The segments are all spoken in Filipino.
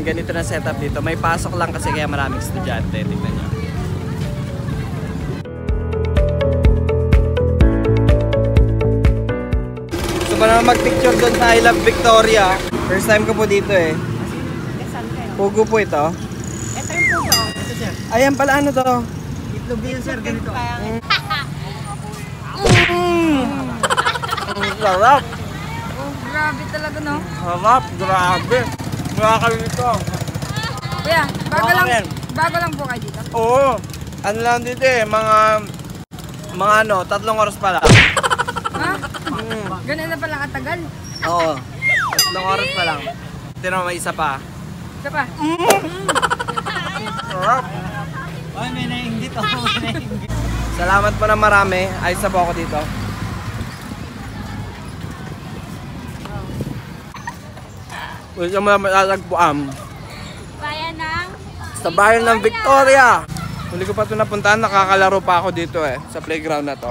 Ayan, ganito na setup dito. May pasok lang kasi kaya maraming estudyante. Tingnan nyo. Gusto ba naman mag-picture doon sa I Love Victoria? First time ko po dito eh. Pugo po ito. Ito yung pugo. Ito sir. Ayan pala ano to? Itlog yan sir, ganito. Ang sarap! Oh, grabe talaga no. Sarap! Grabe! Mula kami nito. Kuya, bago lang, yan. bago lang po kayo dito. Oo. Ano lang dito eh, mga mga ano, tatlong oras pa lang. Ha? Ganun na pala katagal. Oo. Tatlong oras pa lang. Tino may isa pa. Isa pa. Sarap. Ay, may nainggit ako. May nainggit. Salamat po na marami. Ayos na po ako dito. Gusto mo na malalagpuan. Bayan ng... Sa bayan ng Victoria. Huli ko pa ito napuntahan, nakakalaro pa ako dito eh, sa playground na to.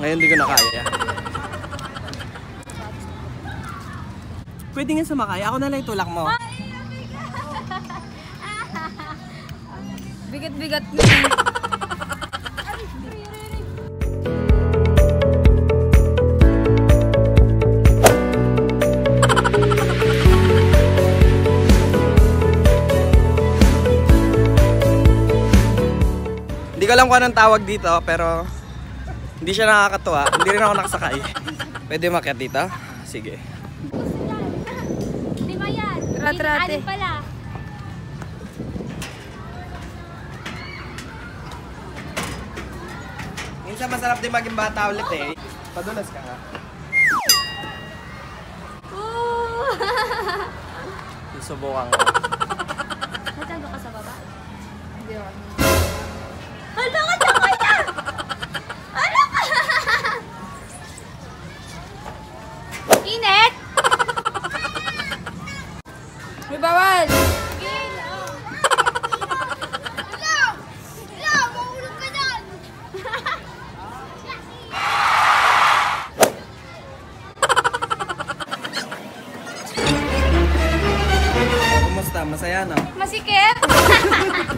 Ngayon di ko na kaya. Pwede nga sumakay, ako na lang itulak mo. Bigat-bigat na Hindi ko alam kung anong tawag dito, pero hindi siya nakakatuwa. Hindi rin ako nakasakay. Pwede makiat dito? Sige. Di ba yan? Rat-rate. Anim pala. Minsan masarap din maging bata ulit eh. Padulas ka nga. Ooh! Susubukan ko. May bawal! Masaya no? Masikip!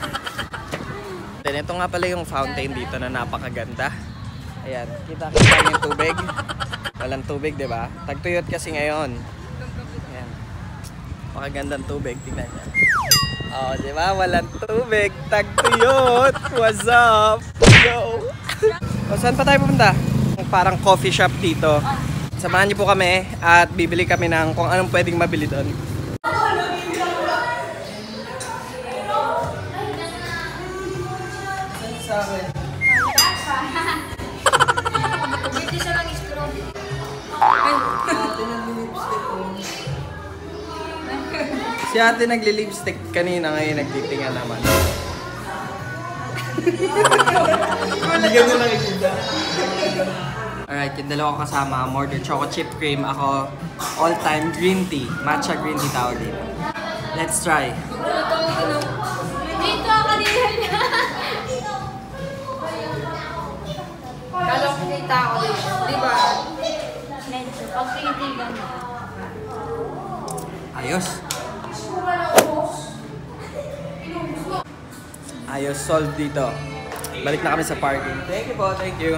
Then ito nga pala yung fountain dito na napakaganda. Ayan, kita-kita yung tubig. Walang tubig, di ba? Tagtuyot kasi ngayon. Ayan. Pakagandang tubig, tingnan niyo. Oh, di ba? Walang tubig. Tagtuyot. What's up? Yo! o, saan pa tayo pupunta? Parang coffee shop dito. Samahan niyo po kami at bibili kami ng kung anong pwedeng mabili doon. Si ate nagli-lipstick kanina ngayon nagtitinga naman. Hindi ganyan nakikita. Alright, yung dalawa ko kasama, more than choco chip cream. Ako, all-time green tea. Matcha green tea tawag dito. Let's try. Dito ako din Kala ko kita ako. Di ba? Medyo, pag tinitingnan mo. Ayos. Ayos, solved dito. Balik na kami sa parking. Thank you po, thank you.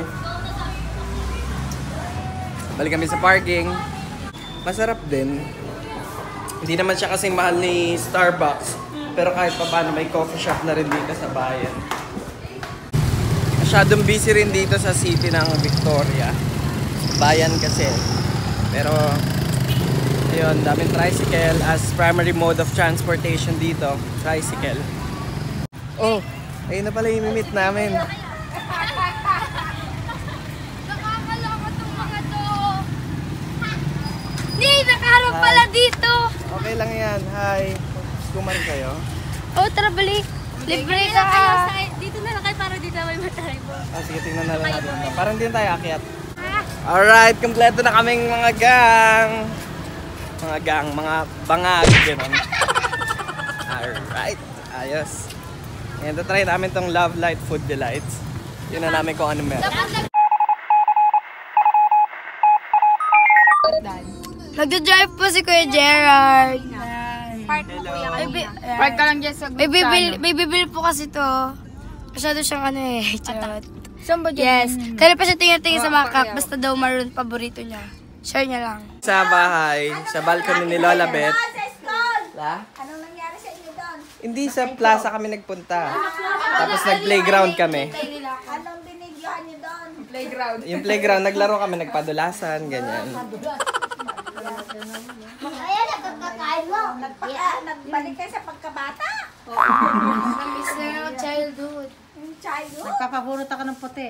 Balik kami sa parking. Masarap din. Hindi naman siya kasing mahal ni Starbucks. Pero kahit pa paano, may coffee shop na rin dito sa bayan. Masyadong busy rin dito sa city ng Victoria. Bayan kasi. Pero, ayun, daming tricycle as primary mode of transportation dito. Tricycle. Oh, ayun na pala yung mimit namin. Nakakaloko tong mga to. Hindi, nakaharap pala dito. Okay lang yan. Hi. Kumain kayo? Oh, tara balik. Libre ka. Dito na lang kayo para dito may matay mo. Ah, sige, tingnan na lang natin. Parang din tayo akyat. Alright, kompleto na kaming mga gang. Mga gang, mga bangag, gano'n. Alright, ayos. Ngayon, tatry namin tong Love Light Food Delights. Yun na namin kung ano meron. Nagda-drive po si Kuya Gerard. Park mo kuya kanina. Park ka lang dyan sa May bibil, may bibil po kasi to. Masyado siyang ano eh. Charot. Saan ba Yes. Kaya pa siya tingin-tingin sa mga cup. Basta daw maroon paborito niya. Share niya lang. Sa bahay, sa balcony ni Lola Beth. La? Anong nangyari sa inyo doon? Hindi sa plaza kami nagpunta. Tapos nag-playground kami. Anong binidyohan niyo doon? Playground. Yung playground, naglaro kami, nagpadulasan, ganyan. Ayan, nagkakain mo. Nagbalik kayo sa pagkabata. Miss na childhood. Yung childhood. Nagpapabunot ako ng puti.